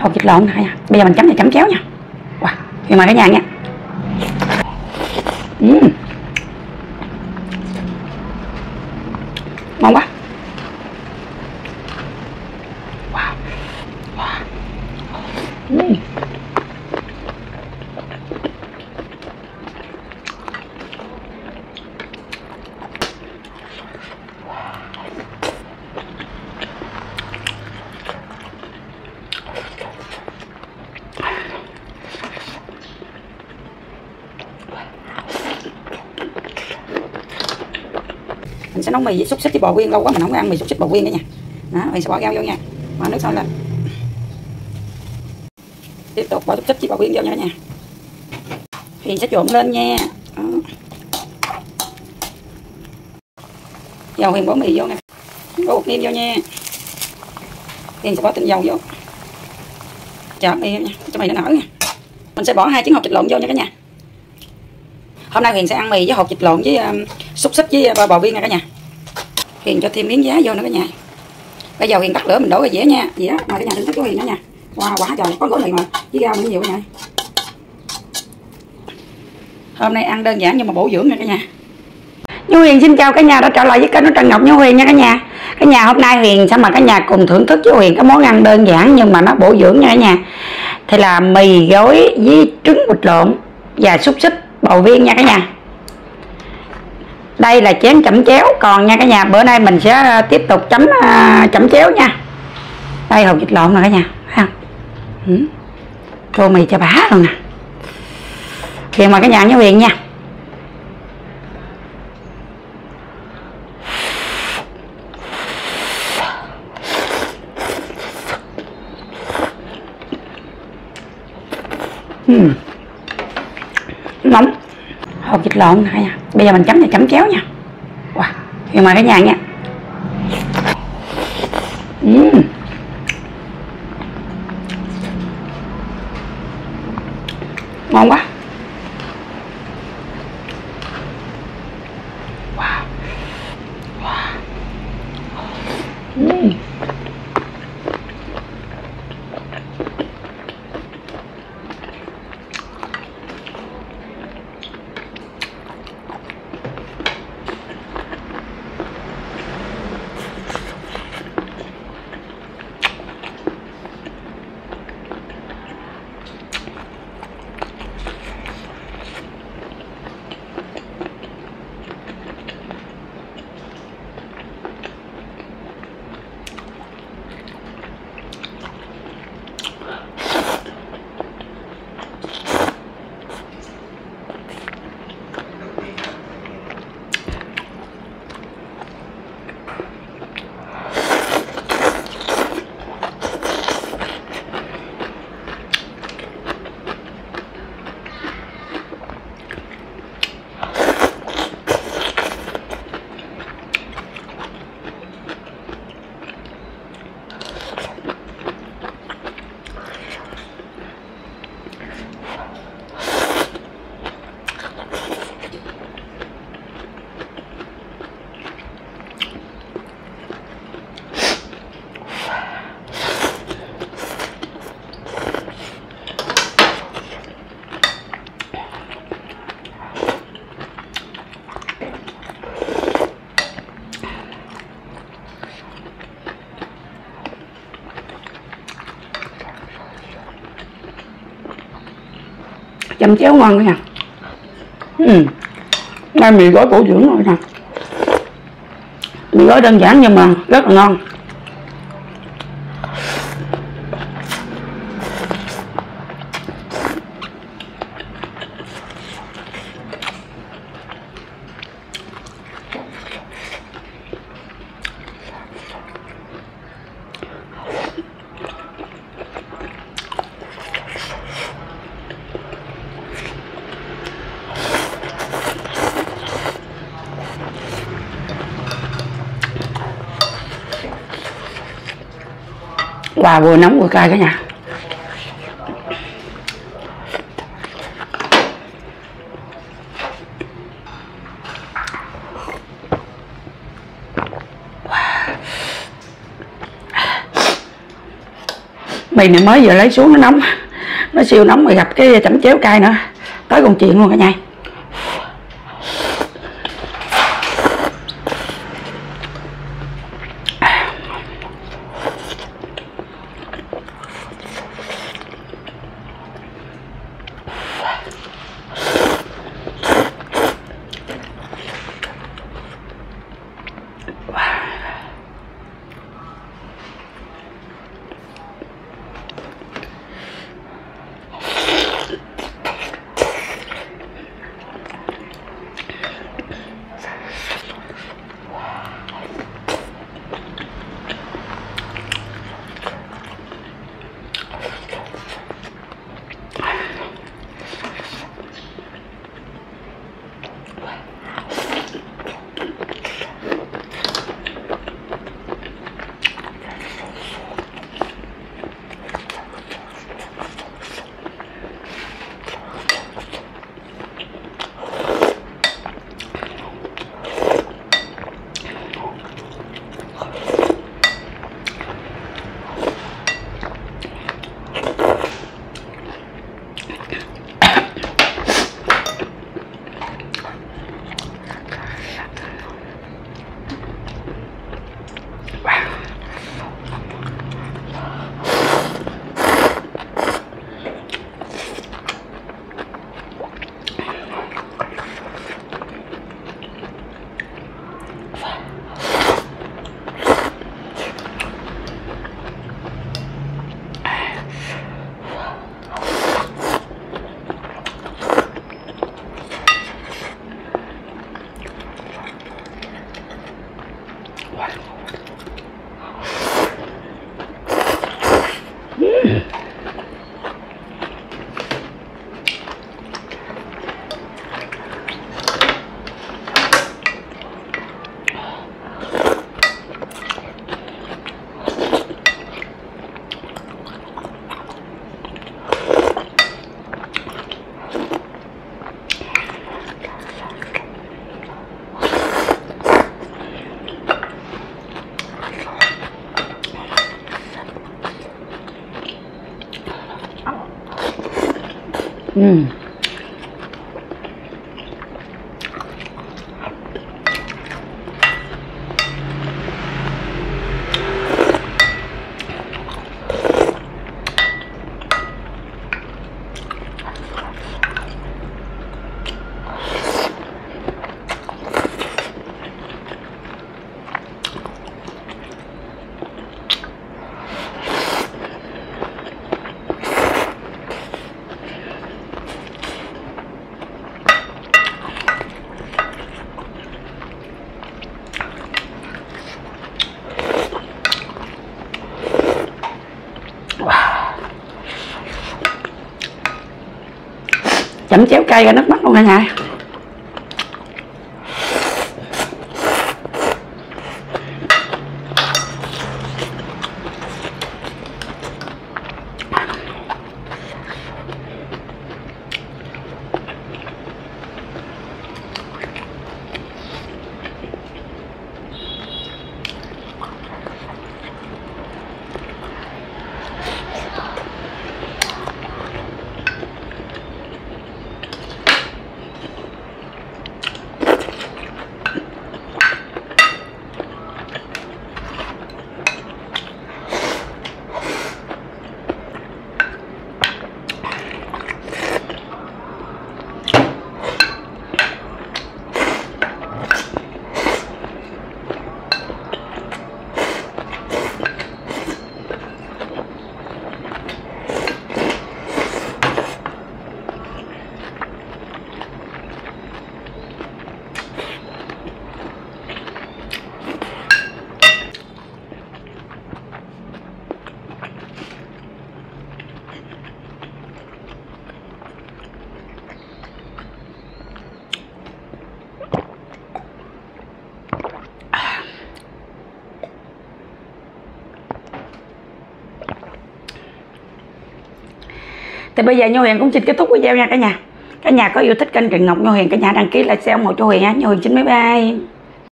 hột vịt lộn này nha bây giờ mình chấm này chấm chéo nha. Wow, thì mời cả nhà nha Ừm. ngon quá. Mình sẽ nấu mì với xúc xích với bò viên, lâu quá mình không có ăn mì xúc xích bò viên nữa nha đó mình sẽ bỏ rau vô nha. Bỏ nước sôi lên. Tiếp tục, bỏ xúc xích với bò viên vô nha cả nhà. Thì sẽ trộn lên nha. Đó. dầu huyền bỏ mì vô nè bỏ bột nêm vô nha. Huyền sẽ bỏ tinh dầu vô. Chờ mì nha, cho mì nó nở nha. Mình sẽ bỏ hai trứng hộp thịt lộn vô nha cả nhà hôm nay huyền sẽ ăn mì với hột thịt lộn với um, xúc xích với uh, bò, bò viên nha cả nhà. Huyền cho thêm miếng giá vô nữa cả nhà. Bây giờ huyền tắt lửa mình đổ cái dĩa nha. Dĩa mà cả nhà thưởng thức của huyền đó nha. Wow quá trời có lửa liền mà. Với rau nữa nhiều cả nhà hôm nay ăn đơn giản nhưng mà bổ dưỡng nha cả nhà. Như Huyền xin chào cả nhà đã trở lại với kênh của Trần Ngọc Như Huyền nha cả nhà. Cả nhà hôm nay Huyền sẽ mời cả nhà cùng thưởng thức với Huyền cái món ăn đơn giản nhưng mà nó bổ dưỡng nha cả nhà. Thì là mì gói với trứng vịt lộn và xúc xích bầu viên nha cả nhà. Đây là chén chẩm chéo còn nha cả nhà bữa nay mình sẽ ờ, tiếp tục chấm à, chẩm chéo nha. Đây hộp vịt lộn nè cả nhà thấy không? Ừ. tô mì cho bá luôn nè. Huyền mời cả nhà nhớ Huyền nha Uhm. nóng hột vịt lộn này nha. bây giờ mình chấm thì chấm chéo nha wow Thì mời cả nhà nha Uhm. ngon quá chấm chéo ngon nha ừ. đây mì gói bổ dưỡng rồi nè. Mì gói đơn giản nhưng mà rất là ngon. Quà vừa nóng vừa cay cả nhà. Mì này mới vừa lấy xuống nó nóng. Nó siêu nóng mà gặp cái chẩm chéo cay nữa. Tới còn chuyện luôn cả nhà. Ừ. chấm chéo cay ra nước mắt luôn cả nhà. Thì bây giờ Nhu Huyền cũng xin kết thúc video nha cả nhà. Cả nhà có yêu thích kênh Trần Ngọc Nhu Huyền cả nhà đăng ký like xem ủng hộ cho Huyền nha Nhu Huyền xin bye bye